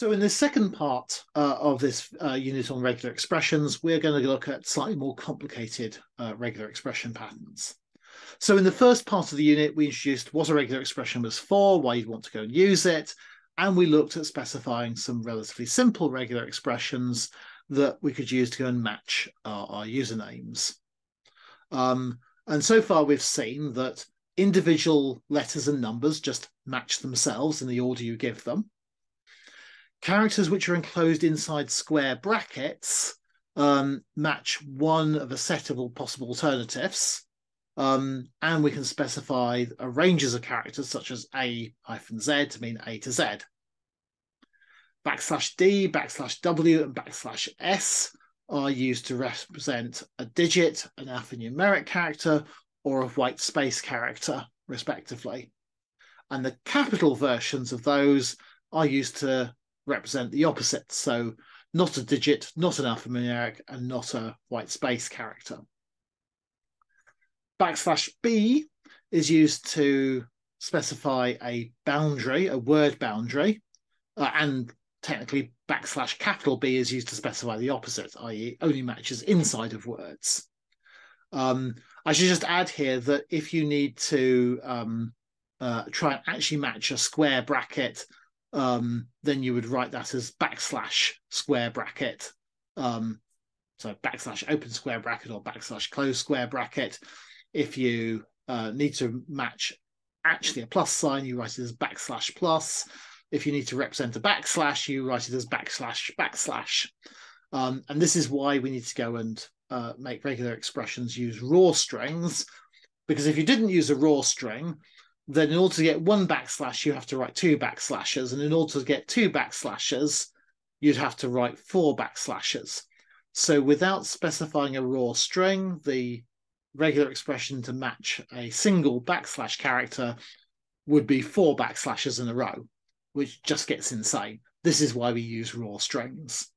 So in the second part uh, of this uh, unit on regular expressions, we're going to look at slightly more complicated uh, regular expression patterns. So in the first part of the unit, we introduced what a regular expression was for, why you'd want to go and use it, and we looked at specifying some relatively simple regular expressions that we could use to go and match our, our usernames. Um, and so far we've seen that individual letters and numbers just match themselves in the order you give them. Characters which are enclosed inside square brackets um, match one of a set of all possible alternatives. Um, and we can specify a ranges of characters such as A hyphen Z to mean A to Z. Backslash D, backslash W, and backslash S are used to represent a digit, an alphanumeric character, or a white space character, respectively. And the capital versions of those are used to represent the opposite. So not a digit, not an alphanumeric, and not a white space character backslash b is used to specify a boundary, a word boundary, uh, and technically backslash capital B is used to specify the opposite, i.e. only matches inside of words. Um, I should just add here that if you need to um, uh, try and actually match a square bracket, um, then you would write that as backslash square bracket. Um, so backslash open square bracket or backslash close square bracket if you uh, need to match actually a plus sign, you write it as backslash plus. If you need to represent a backslash, you write it as backslash backslash. Um, and this is why we need to go and uh, make regular expressions use raw strings, because if you didn't use a raw string, then in order to get one backslash, you have to write two backslashes. And in order to get two backslashes, you'd have to write four backslashes. So without specifying a raw string, the regular expression to match a single backslash character would be four backslashes in a row, which just gets insane. This is why we use raw strings.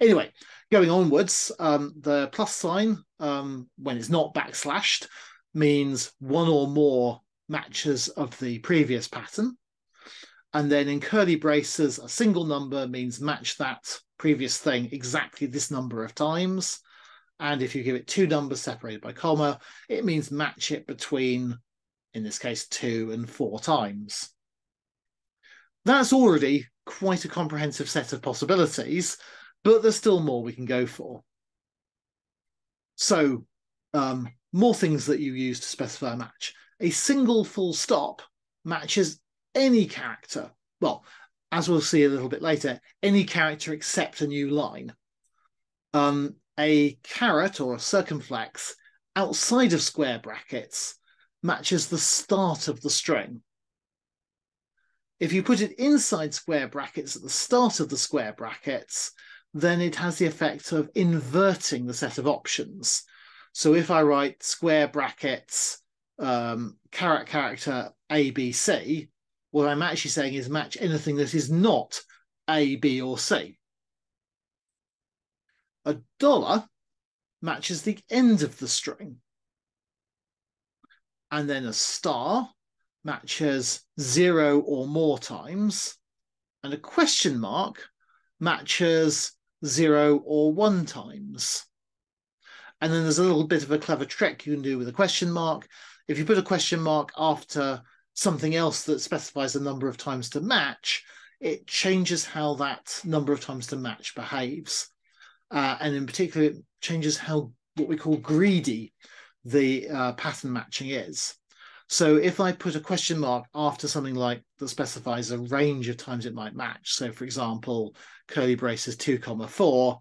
Anyway, going onwards, um, the plus sign, um, when it's not backslashed, means one or more matches of the previous pattern. And then in curly braces, a single number means match that previous thing exactly this number of times. And if you give it two numbers separated by comma, it means match it between, in this case, two and four times. That's already quite a comprehensive set of possibilities, but there's still more we can go for. So, um, more things that you use to specify a match. A single full stop matches any character. Well, as we'll see a little bit later, any character except a new line. Um, a caret or a circumflex outside of square brackets matches the start of the string. If you put it inside square brackets at the start of the square brackets, then it has the effect of inverting the set of options. So if I write square brackets um, caret character A, B, C, what I'm actually saying is match anything that is not A, B, or C. A dollar matches the end of the string. And then a star matches zero or more times. And a question mark matches zero or one times. And then there's a little bit of a clever trick you can do with a question mark. If you put a question mark after something else that specifies a number of times to match, it changes how that number of times to match behaves uh, and in particular, it changes how what we call greedy the uh, pattern matching is. So if I put a question mark after something like that specifies a range of times it might match, so for example, curly braces two comma four,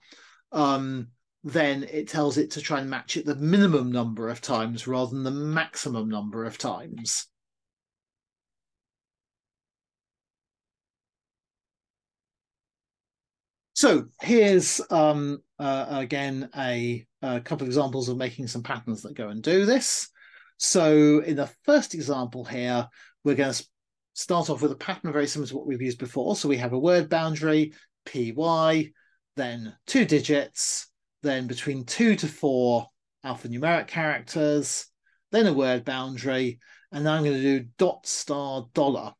um, then it tells it to try and match it the minimum number of times rather than the maximum number of times. So here's um, uh, again a, a, couple of examples of making some patterns that go and do this. So in the first example here, we're going to start off with a pattern very similar to what we've used before. So we have a word boundary, py, then two digits, then between two to four alphanumeric characters, then a word boundary, and now I'm going to do dot star dollar.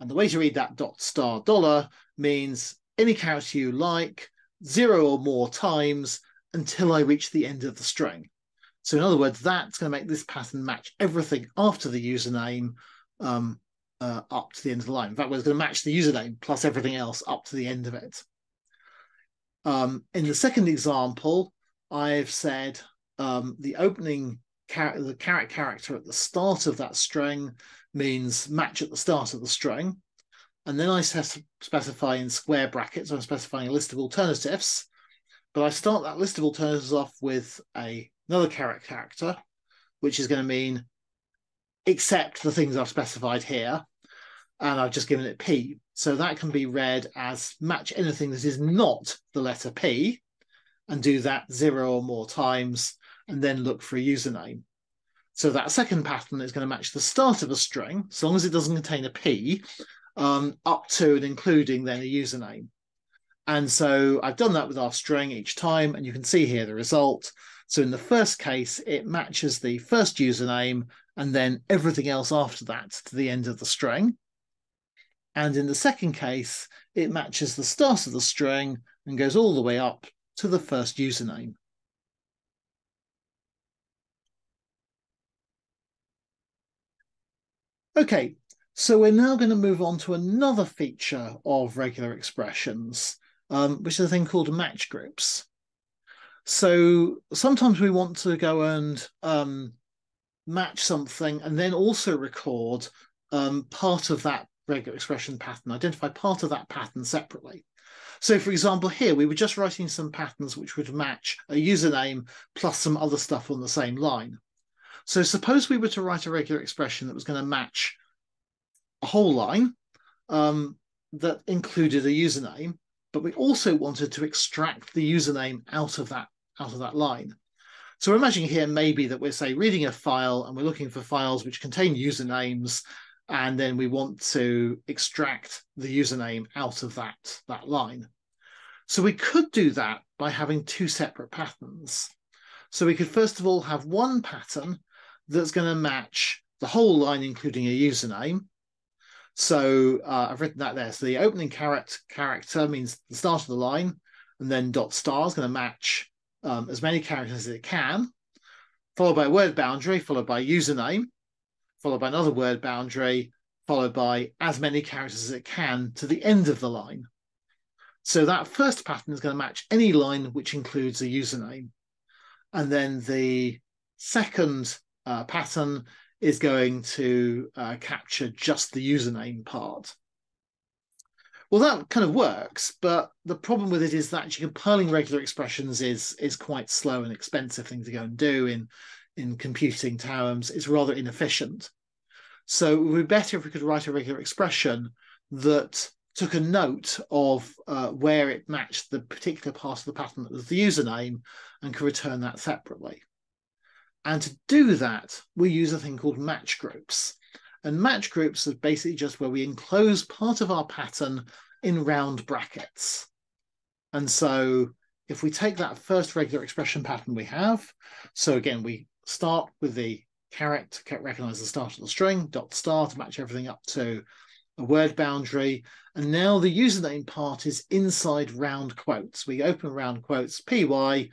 And the way to read that dot star dollar means any character you like, zero or more times until I reach the end of the string. So in other words, that's going to make this pattern match everything after the username um, uh, up to the end of the line. In fact, we're going to match the username plus everything else up to the end of it. Um, in the second example, I've said um, the opening char- the caret character at the start of that string means match at the start of the string. And then I specify in square brackets, I'm specifying a list of alternatives. But I start that list of alternatives off with a, another caret character, which is going to mean except the things I've specified here. And I've just given it P. So that can be read as match anything that is not the letter P and do that zero or more times and then look for a username. So that second pattern is going to match the start of a string, as long as it doesn't contain a P, um, up to and including then a username. And so I've done that with our string each time, and you can see here the result. So in the first case, it matches the first username and then everything else after that to the end of the string. And in the second case, it matches the start of the string and goes all the way up to the first username. Okay, so we're now going to move on to another feature of regular expressions, um, which is a thing called match groups. So sometimes we want to go and um, match something and then also record um, part of that regular expression pattern, identify part of that pattern separately. So for example, here we were just writing some patterns which would match a username plus some other stuff on the same line. So suppose we were to write a regular expression that was going to match a whole line um, that included a username, but we also wanted to extract the username out of that out of that line. So we're imagining here maybe that we're say reading a file and we're looking for files which contain usernames, and then we want to extract the username out of that, that line. So we could do that by having two separate patterns. So we could first of all have one pattern that's going to match the whole line, including a username. So uh, I've written that there. So the opening character character means the start of the line, and then dot star is going to match um, as many characters as it can, followed by a word boundary, followed by username, followed by another word boundary, followed by as many characters as it can to the end of the line. So that first pattern is going to match any line which includes a username. And then the second uh, pattern is going to uh, capture just the username part. Well, that kind of works, but the problem with it is that actually compiling regular expressions is is quite slow and expensive thing to go and do in in computing terms. It's rather inefficient. So it would be better if we could write a regular expression that took a note of uh, where it matched the particular part of the pattern that was the username and could return that separately. And to do that, we use a thing called match groups. And match groups are basically just where we enclose part of our pattern in round brackets. And so if we take that first regular expression pattern we have, so again, we start with the caret to recognize the start of the string, dot star to match everything up to a word boundary. And now the username part is inside round quotes. We open round quotes, py,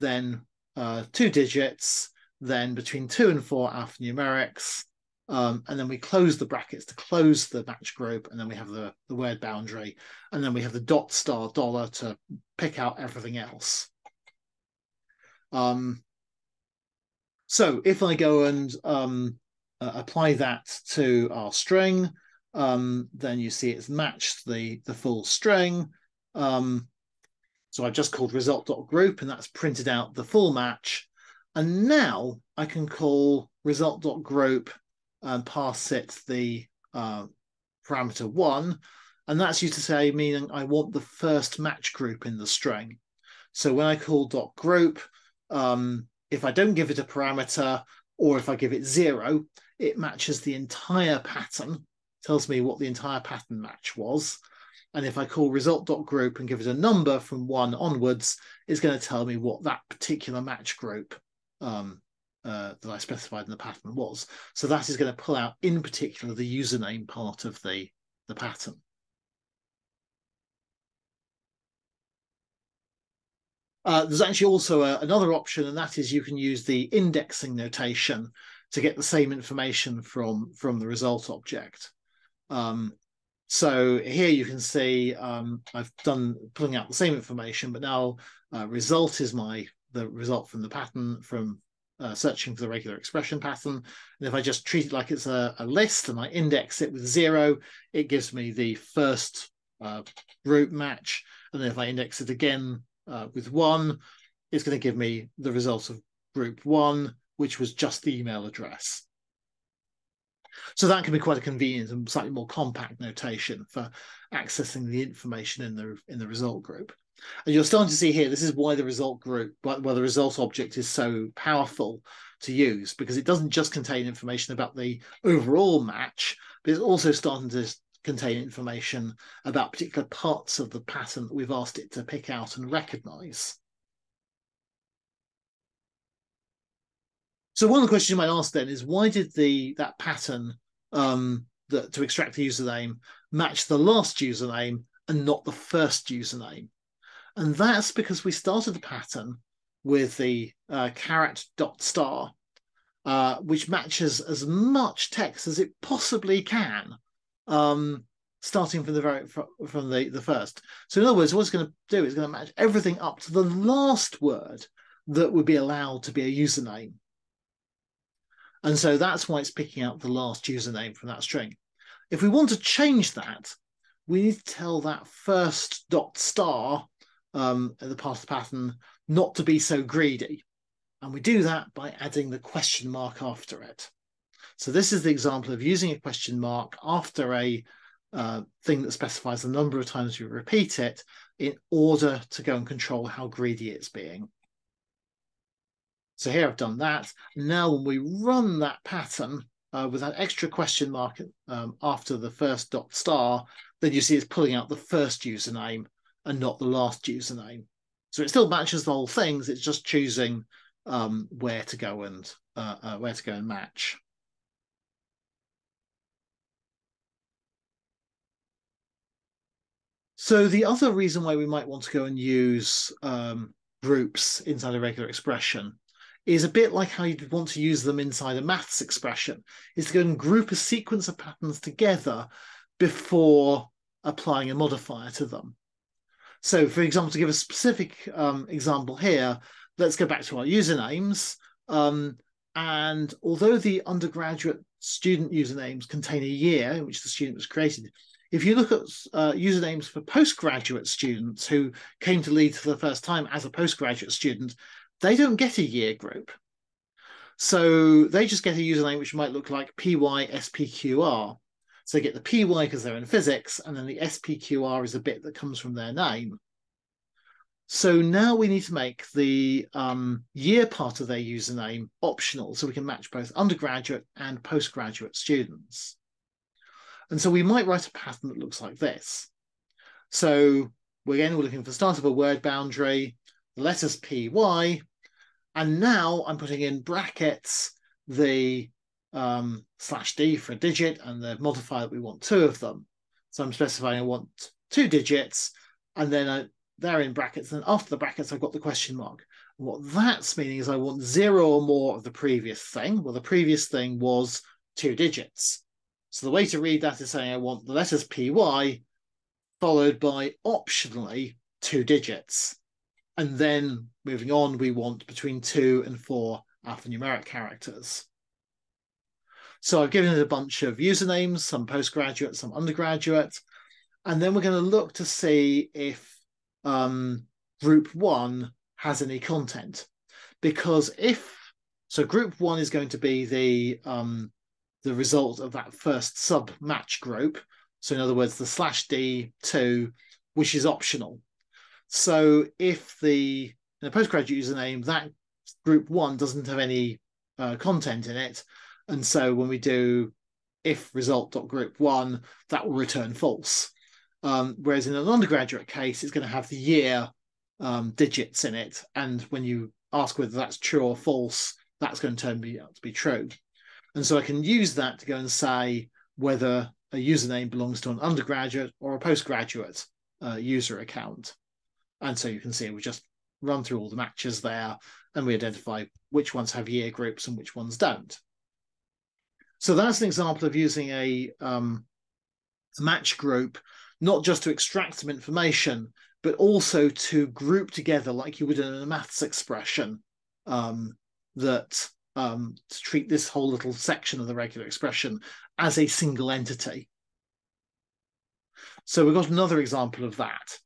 then uh, two digits, then between two and four alphanumerics, um, and then we close the brackets to close the match group, and then we have the, the word boundary, and then we have the dot star dollar to pick out everything else. Um, so if I go and um, uh, apply that to our string, um, then you see it's matched the, the full string. Um, so I've just called result.group and that's printed out the full match. And now I can call result.group and pass it the uh, parameter one. And that's used to say, meaning I want the first match group in the string. So when I call dot group, um, if I don't give it a parameter or if I give it zero, it matches the entire pattern, tells me what the entire pattern match was. And if I call result.group and give it a number from one onwards, it's going to tell me what that particular match group um, uh, that I specified in the pattern was. So that is going to pull out, in particular, the username part of the, the pattern. Uh, there's actually also a, another option, and that is you can use the indexing notation to get the same information from from the result object. Um, so here you can see um, I've done pulling out the same information, but now uh, result is my the result from the pattern from uh, searching for the regular expression pattern. And if I just treat it like it's a, a list and I index it with zero, it gives me the first uh, group match. And then if I index it again uh, with one, it's going to give me the result of group one, which was just the email address. So that can be quite a convenient and slightly more compact notation for accessing the information in the in the result group. And you're starting to see here, this is why the result group, why the result object is so powerful to use, because it doesn't just contain information about the overall match, but it's also starting to contain information about particular parts of the pattern that we've asked it to pick out and recognize. So one of the questions you might ask then is why did the that pattern um, that to extract the username match the last username and not the first username? And that's because we started the pattern with the uh, caret dot star, uh, which matches as much text as it possibly can, um, starting from the very from the the first. So in other words, what it's going to do is going to match everything up to the last word that would be allowed to be a username. And so that's why it's picking out the last username from that string. If we want to change that, we need to tell that first dot star um, at the part of the pattern not to be so greedy. And we do that by adding the question mark after it. So this is the example of using a question mark after a uh, thing that specifies the number of times you repeat it in order to go and control how greedy it's being. So here I've done that. Now when we run that pattern uh, with that extra question mark um, after the first dot star, then you see it's pulling out the first username and not the last username. So it still matches the whole things. It's just choosing um, where to go and uh, uh, where to go and match. So the other reason why we might want to go and use um, groups inside a regular expression is a bit like how you'd want to use them inside a maths expression, is to go and group a sequence of patterns together before applying a modifier to them. So for example, to give a specific um, example here, let's go back to our usernames. Um, and although the undergraduate student usernames contain a year in which the student was created, if you look at uh, usernames for postgraduate students who came to Leeds for the first time as a postgraduate student, they don't get a year group. So they just get a username which might look like PYSPQR. So they get the PY because they're in physics, and then the SPQR is a bit that comes from their name. So now we need to make the um, year part of their username optional so we can match both undergraduate and postgraduate students. And so we might write a pattern that looks like this. So again, we're looking for the start of a word boundary, the letters PY, and now I'm putting in brackets the um, slash D for a digit and the modifier that we want two of them. So I'm specifying I want two digits and then they're in brackets. And after the brackets, I've got the question mark. And what that's meaning is I want zero or more of the previous thing. Well, the previous thing was two digits. So the way to read that is saying I want the letters PY followed by optionally two digits. And then moving on, we want between two and four alphanumeric characters. So I've given it a bunch of usernames, some postgraduate, some undergraduate, and then we're going to look to see if um, group one has any content. Because if, so group one is going to be the, um, the result of that first sub match group. So in other words, the slash D2, which is optional. So if the postgraduate username, that group one doesn't have any uh, content in it. And so when we do if result.group one, that will return false. Um, whereas in an undergraduate case, it's going to have the year um, digits in it. And when you ask whether that's true or false, that's going to turn out to be true. And so I can use that to go and say whether a username belongs to an undergraduate or a postgraduate uh, user account. And so you can see we're just run through all the matches there, and we identify which ones have year groups and which ones don't. So that's an example of using a, um, match group, not just to extract some information, but also to group together like you would in a maths expression um, that um, to treat this whole little section of the regular expression as a single entity. So we've got another example of that.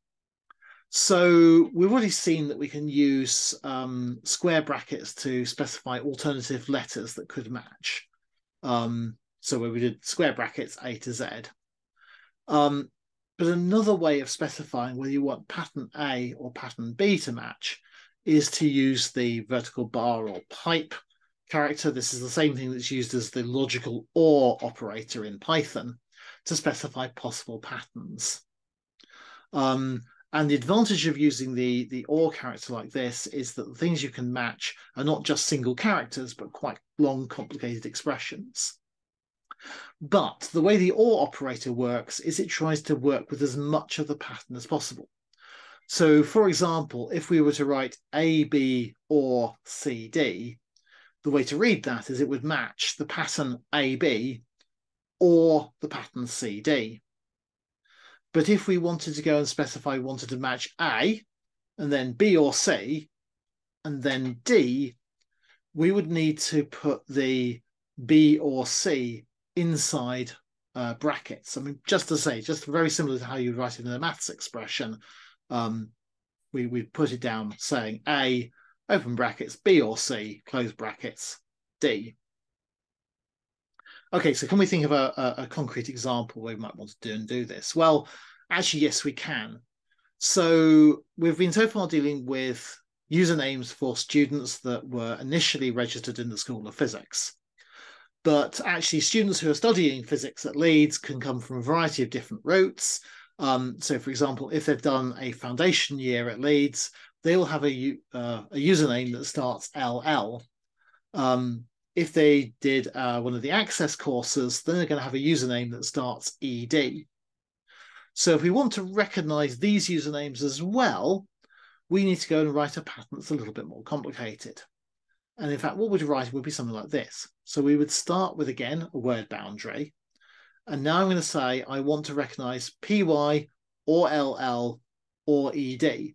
So we've already seen that we can use um, square brackets to specify alternative letters that could match. Um, so where we did square brackets A to Z. Um, but another way of specifying whether you want pattern A or pattern B to match is to use the vertical bar or pipe character. This is the same thing that's used as the logical OR operator in Python to specify possible patterns. Um, and the advantage of using the, the OR character like this is that the things you can match are not just single characters, but quite long, complicated expressions. But the way the OR operator works is it tries to work with as much of the pattern as possible. So, for example, if we were to write A, B, or C, D, the way to read that is it would match the pattern AB or the pattern CD. But if we wanted to go and specify we wanted to match A and then B or C and then D, we would need to put the B or C inside uh, brackets. I mean, just to say, just very similar to how you write it in a maths expression, um, we we put it down saying A open brackets B or C close brackets D. Okay, so can we think of a, a, a concrete example where we might want to do and do this? Well, actually, yes, we can. So we've been so far dealing with usernames for students that were initially registered in the School of Physics. But actually, students who are studying physics at Leeds can come from a variety of different routes. Um, so, for example, if they've done a foundation year at Leeds, they'll have a, uh, a username that starts LL. Um, if they did uh, one of the access courses, then they're going to have a username that starts ED. So if we want to recognize these usernames as well, we need to go and write a pattern that's a little bit more complicated. And in fact, what we'd write would be something like this. So we would start with, again, a word boundary. And now I'm going to say I want to recognize PY or LL or ED.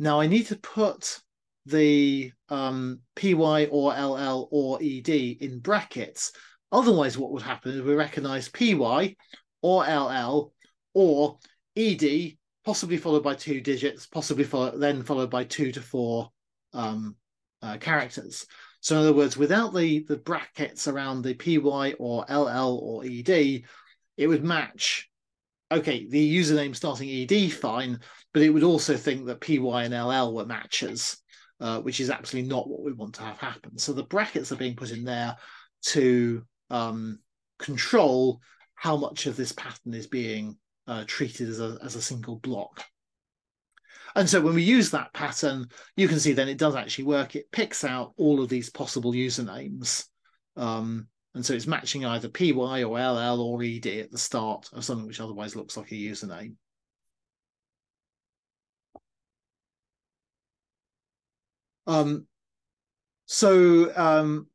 Now I need to put the um, PY or LL or ED in brackets. Otherwise, what would happen is we recognize PY or LL or ED, possibly followed by two digits, possibly follow, then followed by two to four um, uh, characters. So in other words, without the, the brackets around the PY or LL or ED, it would match, okay, the username starting ED, fine, but it would also think that PY and LL were matches, uh, which is absolutely not what we want to have happen. So the brackets are being put in there to um, control how much of this pattern is being uh, treated as a, as a single block. And so when we use that pattern, you can see then it does actually work. It picks out all of these possible usernames. Um, and so it's matching either PY or LL or ED at the start of something which otherwise looks like a username. Um, so um,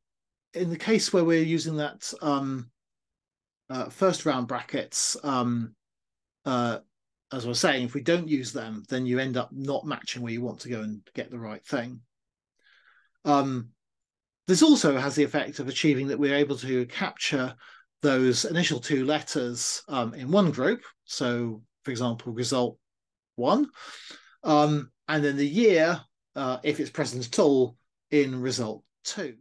in the case where we're using that um, uh, first round brackets, um, uh, as I was saying, if we don't use them, then you end up not matching where you want to go and get the right thing. Um, this also has the effect of achieving that we're able to capture those initial two letters um, in one group. So, for example, result one, um, and then the year, uh, if it's present at all, in result two.